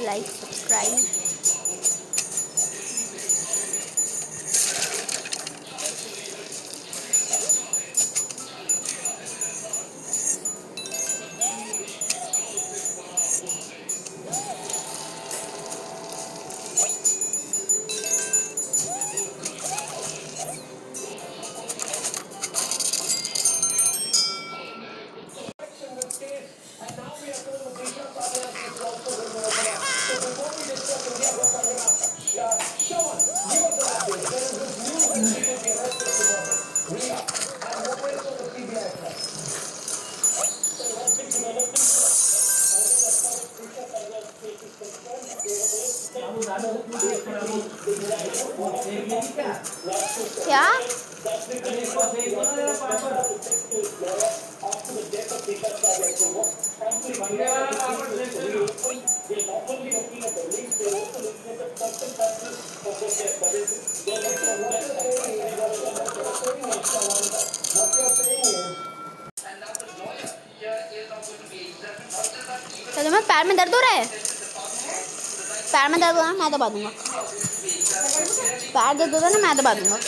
like subscribe. क्या? मैं पैर में दर्द हो रहा है? पैर में दर्द हो रहा है मैं दबा दूँगा पैर दर्द हो रहा है ना मैं दबा दूँगा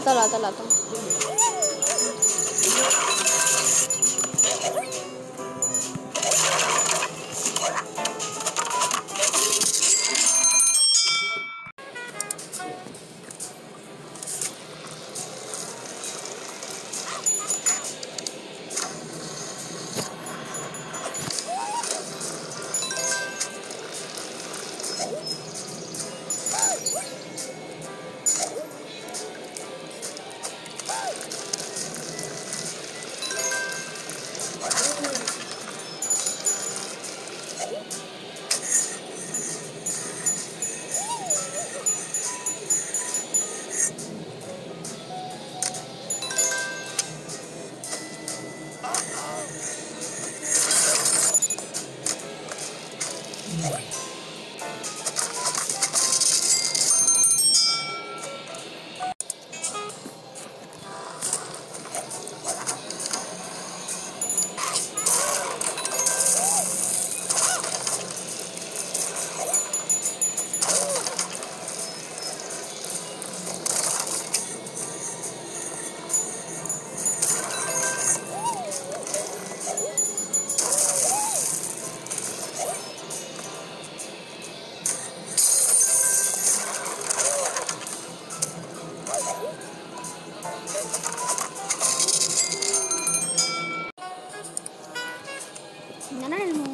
到了，到了，到了。canal.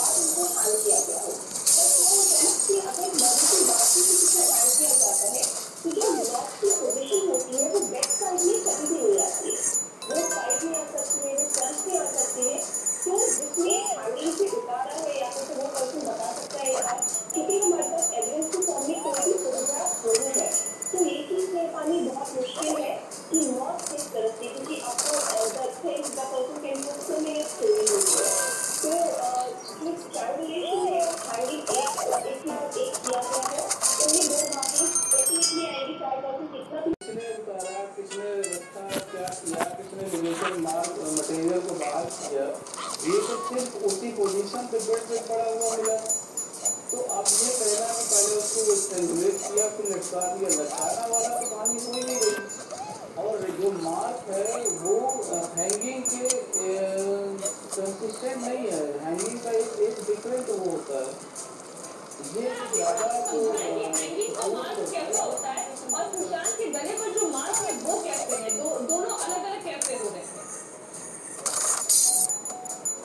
ये तो सिर्फ़ उसी पोजीशन पे बेड पे पड़ा हुआ मिला। तो आप ये कहना कि पहले उसको स्ट्रेंगुलेट किया फिर लटका दिया। लटकाना वाला तो कहानी हो ही नहीं गई। और जो मार्क है वो हैंगिंग के कंसिस्टेंट नहीं है। हैंगिंग का एक एक डिफरेंट वो होता है। ये ज़्यादा तो हैंगिंग का मार्क कैसा होता है? और सुशांत के गले पर जो मार्क है वो कैसे है? दो दोनों अलग अलग कैसे हो रहे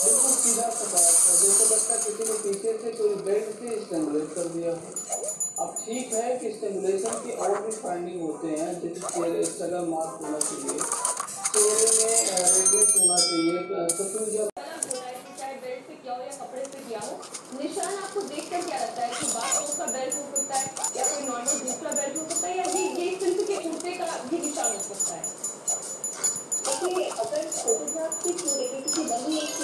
बिल्कुल सीधा पकड़ा था जैसे लगता किसी ने पीछे से कोई बेल्ट से स्टेमुलेट कर दिया अब ठीक है कि स्टेमुलेशन के और भी फाइंडिंग होते हैं जैसे चेहरे सगल मार्क होना चाहिए चेहरे में रेडनेस होना चाहिए सफ़ेद जब निशान आपको देखकर क्या लगता है कि बात का बेल्ट हो सकता है या कोई नॉर्मल दूसरा बेल्ट हो सकता है या ये ये सिल्क के कुर्ते का भी निशान हो सकता है देखिए अगर फोटोग्राफ की थ्रू देखें क्योंकि वही एक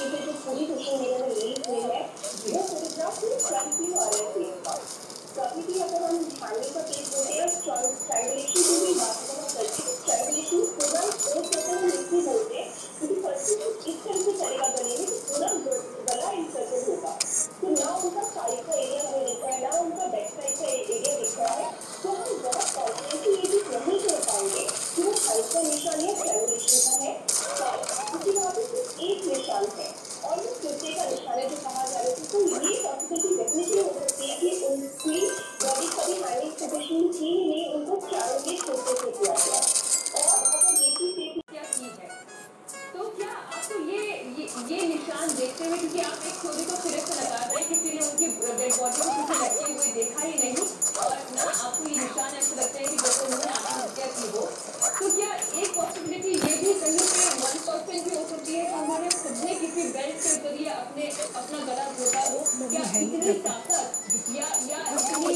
अपने अपना गला घोटा हो क्या इतनी ताकत या या इतनी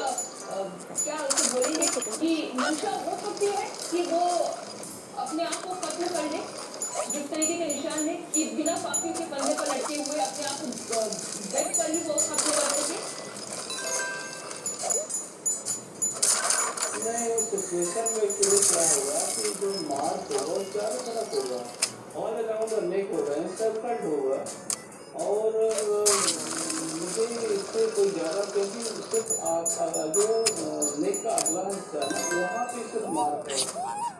अ, क्या उसे बोलेंगे कि मंशा हो सकती है कि वो अपने आप को खत्म कर ले जिस तरीके के निशान है कि बिना फांसी के कंधे पर लटके हुए अपने आप को बेड पर ही वो खत्म कर देंगे। नहीं उस सिचुएशन में एक्चुअली क्या होगा कि जो मार्क होगा वो चारों ऑल अराउंड द नेक होगा सर्कल्ड होगा और मुझे इससे कोई ज़्यादा क्योंकि सिर्फ़ आप आप- जो नेक का अगला हिस्सा है वहाँ पे सिर्फ़ मार्क है।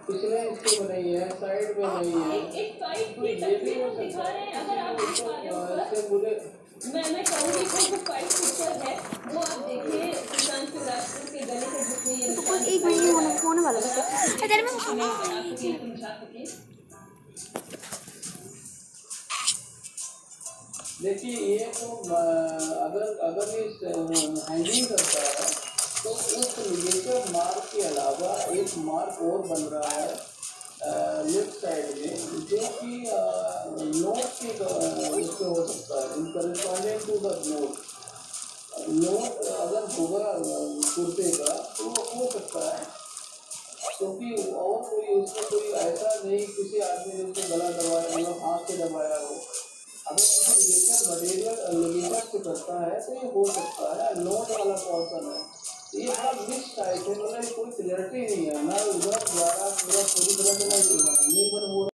पिछले हिस्से में नहीं है साइड में नहीं है। एक एक साइड तो ये भी हो सकता है हैं। अगर आप देख पा रहे हो कि, ऊपर, इससे मुझे मैं मैं कहूँगी कि जो फाइट पिक्चर है वो आप देखिए सुशांत राजपूत के गले से जिसमें ये तो निशान एक मिनट दिखाई होने रहा है। वाला अगर था अरे मैं देखिए ये तो अगर अगर ये हैंगिंग करता है तो उस निगेटिव मार्क के अलावा एक मार्क और बन रहा है लेफ़्ट साइड में जो कि नोट के उसमें हो सकता है in corresponding to the note note अगर अ, कुर्ते का तो वो हो सकता है क्योंकि तो और कोई उसमें कोई ऐसा नहीं किसी आदमी ने उसको गला दबाया मतलब हाथ से दबाया हो। अगर किसी रिलेशन मटेरियल से करता है तो ये हो सकता है, नोट वाला पोर्सन है। ये बड़ा मिक्स टाइप है मतलब कोई क्लियरिटी नहीं है, ना उधर द्वारा पूरा पूरी तरह से नहीं नहीं हो।